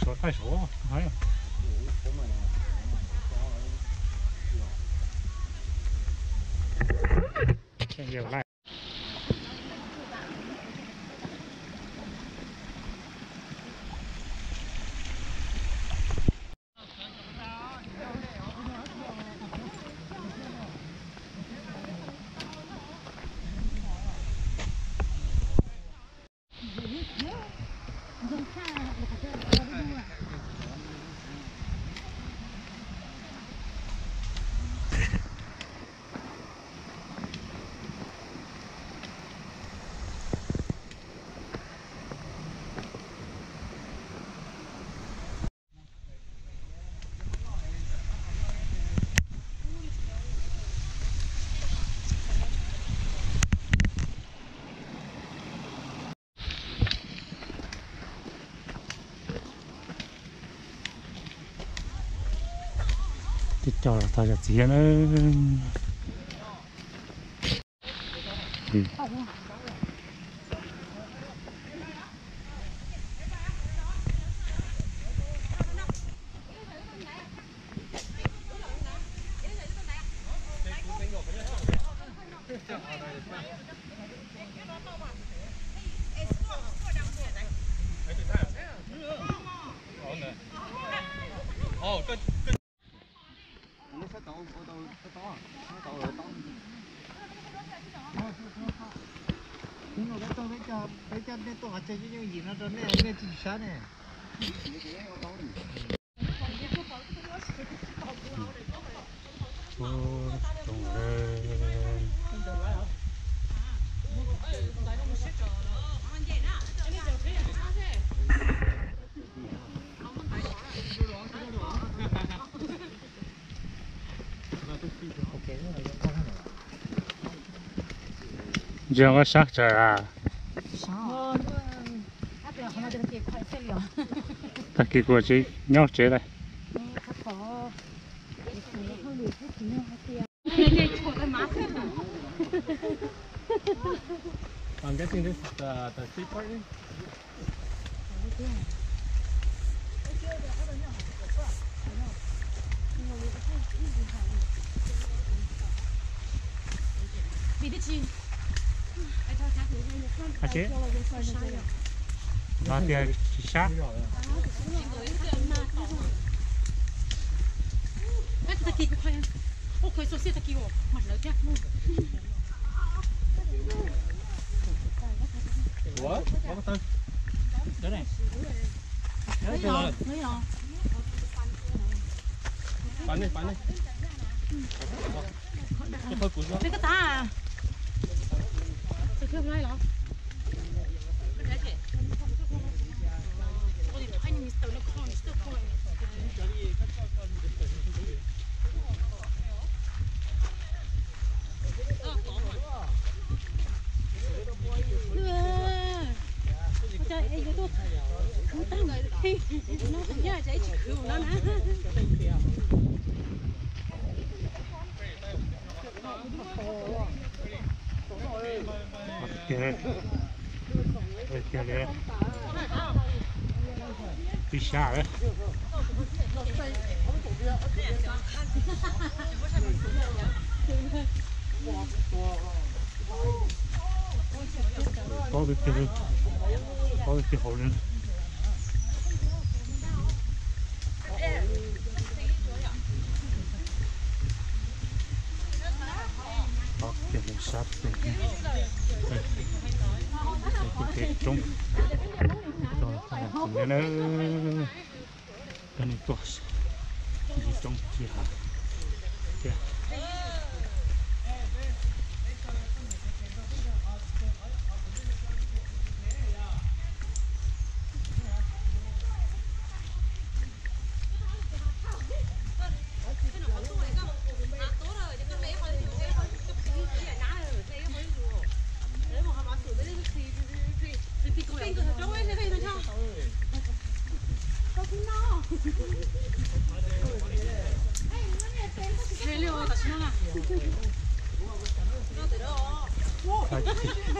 kỳ cuộc số số thấy không nhiều lại thì cho là thôi là gì nữa ừ. Ồ, cái nó sẽ tàu ô tô cái to nó tàu ở to nhưng mà cái to cái cho cái cho cái to chơi những gì nó chỉ sáng này kia của chị nhau chế đây. I'm guessing this is the, the sea đó kia chính xác Ok, so siete aquí, mas não tinha como. What? What was that? Đó này. Đó rồi. Đấy rồi. Bắn đi, bắn đi. Cái phơi cuốn nó. Cái ta à. Sẽ thương ngay rồi. nó cũng nhà chạy chịu nó nè Okay. Okay. 看。我就诶有都好得嚟，攞一系仔住佢啦嗱。 ok ok đấy đi xa Đấy có được cái có được cái hồ sát này đây cái cái trống rồi thằng chủ nó cái này to đi trống kia hả kia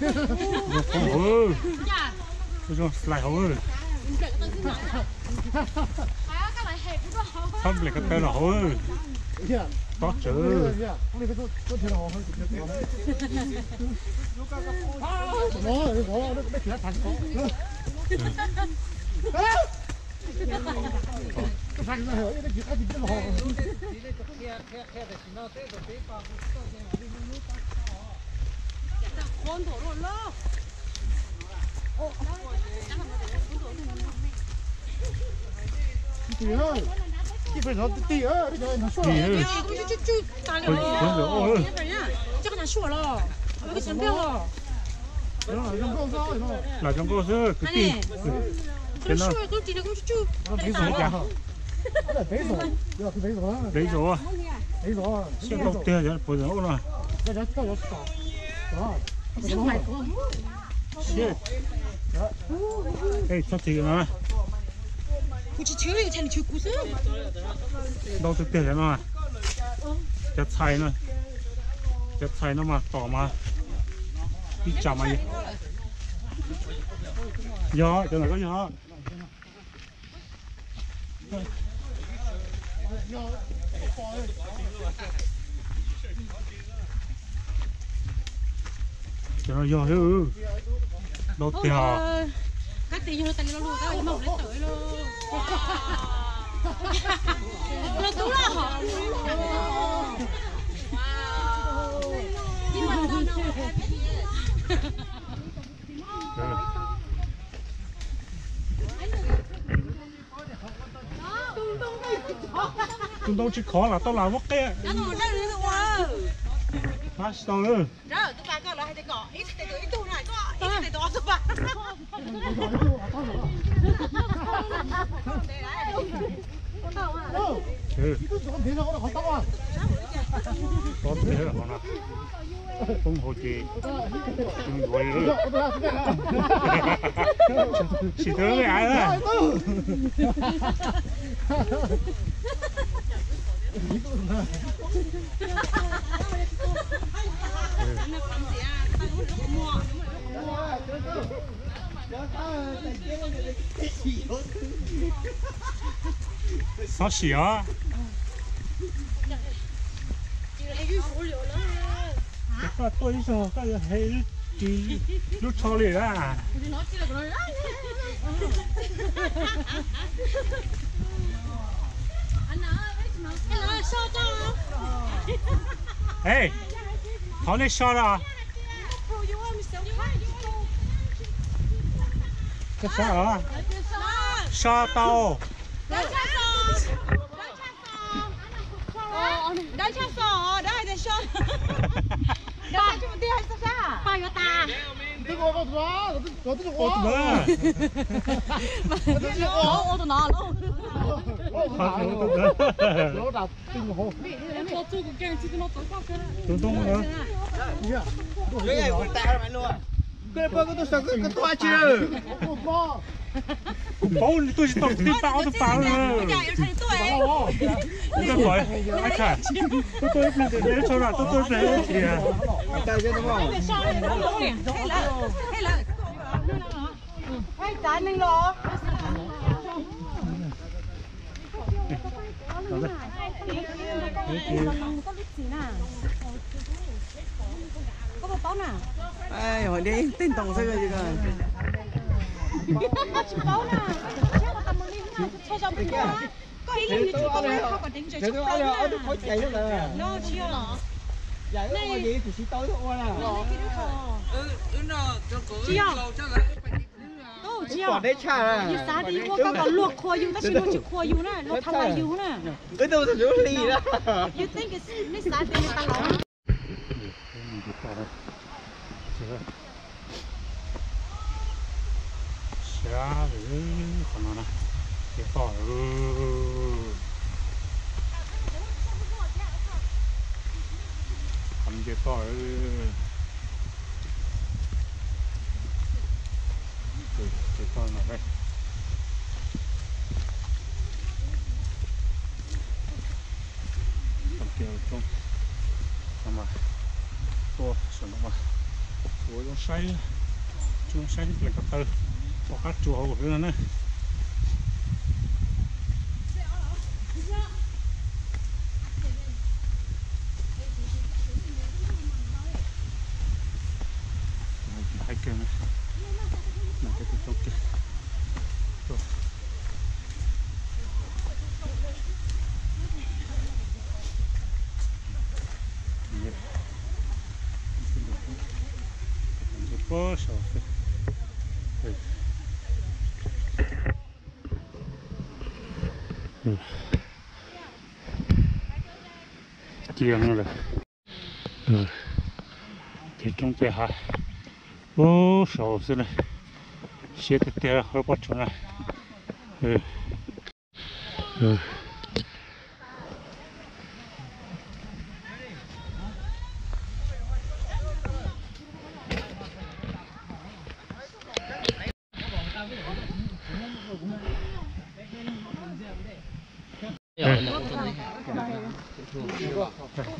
Nó không hư Nó cho lại hư không lại cái tên là hôi Dạ. có tỉ ơi chị phải nó tỉ ơi tỉ ơi chú chú chú ta lên rồi chắc là sủa rồi nó cái chấm beo rồi là trong cô sư cái tỉ cái nó cái tỉ nó cũng chú chú thấy rồi. cả thấy rồi thấy rồi thấy rồi thấy rồi chưa có tiền rồi bây giờ ôn rồi đó đó đó Shit. Hey, touch it, mama. Which is chewing, tell you, cousin. Don't you tell him, mama. Just sign it. Just sign it, mama. Toma. Đi chào mày. Gió, chỗ này có gió. Cho nó tiền các tiền cho tay nó luôn, cái màu lấy tới luôn, nó tú là họ, nó nó chúng tôi chỉ khó là tao làm mất cái nó nó nó nó wow. phát xong rồi Rồi, tụi bà coi là hay để cọ, ít để ít tu này có, ít để đó tụi bà. Ờ, ừ 이거 저건 대사가 갔다 와. có thể là họ nào không hồ chị đừng gọi 이거 nữa 어디 갔어? chỉ thưa với Sao xỉa cái tôi cho cái hay chị lúc cho liền à ê họ này sao à cái sọ đó sọ to. Đây chắc sọ đây đây sọ đây chúng ta hay sao bao nhiêu ta? Tôi có có quá tôi tôi có quá tôi có ô tô nào luôn. Lỗ đập tinh hồ tôi tôi cái gì nó tôi không cái tôi tôi cái này của ta mà luôn cái bơ cái tôi sợ cái cái toa chứ 오빠 bố tôi chỉ tao đi bao tôi bao nữa Dạ, yêu thằng tuổi. tôi gọi anh cả tôi tôi để để cho là tôi tôi để thì à ta đúng không Hay là, hay là. Hay trái ninh lo. Có biết gì nè. Có một táo nè. ai hỏi đi tin tổng sao rồi cơ Táo nè. Chắc là tầm một ly nè. Cho cho mình nữa. Có ý là tôi ăn không này có quả tính để tôi ăn này tôi khó chạy nữa nè Nó chưa. chạy nó có gì thì chỉ tối thôi nè Chị không? Ô, chị quả không? đấy cha Như nè giá đi qua các con luộc khoa yêu, ta xin nó chỉ khoa yêu nè, nó thằng là yêu nè. cái tôi thật sự ly đó You think it's nó giá tiền người ta chưa xa ừ còn nó nè cái tỏi ừ cầm cái tỏi cái tỏi nào đây cầm kiểu chung mà tua sườn nó mà tua trong say chung say là cái tơ có các chùa của nó nè ok này này cái cái ok Rồi. Nhé. Làm cho có sợ phải. Rồi ừ. thì chúng ta hả ô sầu xưa này xe thì tiền hơi bắt chỗ này ừ ừ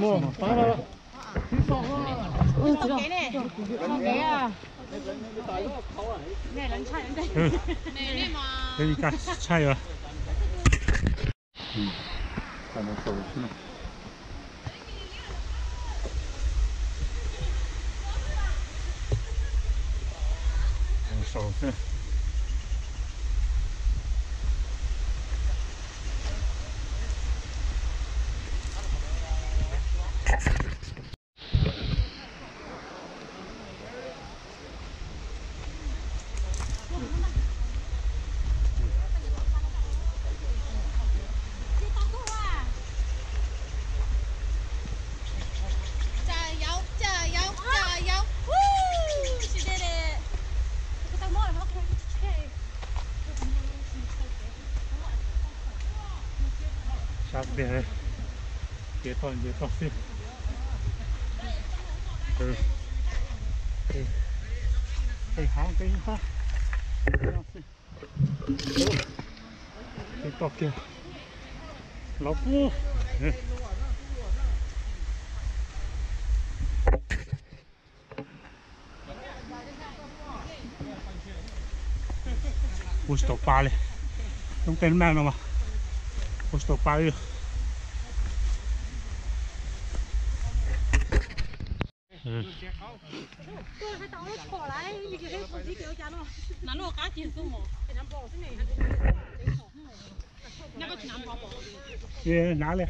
mua phá ra ừ cái này cái à này lần chạy đây này mà cái gì rồi ừ còn một số nữa sổ nữa để toàn để toàn xin ừ ừ cái hang cái hang cái to kia lão phu Ui, sto pale. Không tên mang đâu mà. Ui, sto pale. 对，还倒了错来，你给他手机给我讲了，那我刚结束嘛，给他包是那，那个去拿包包。 Kia ná lên.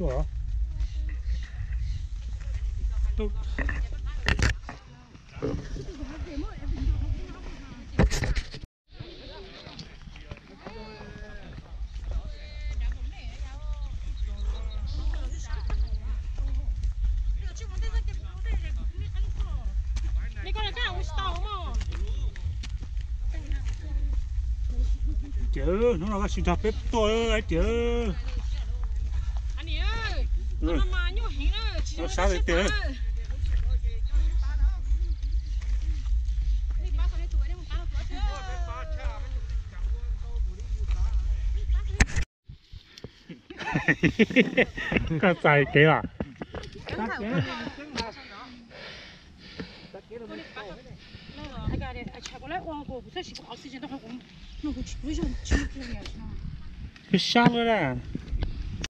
ตัวตุ๊กเจอน้องเราก็สิทับเป็ดตัวเลยเจอ nó sao đấy tiền có xài kỹ à? cái sao nữa nè.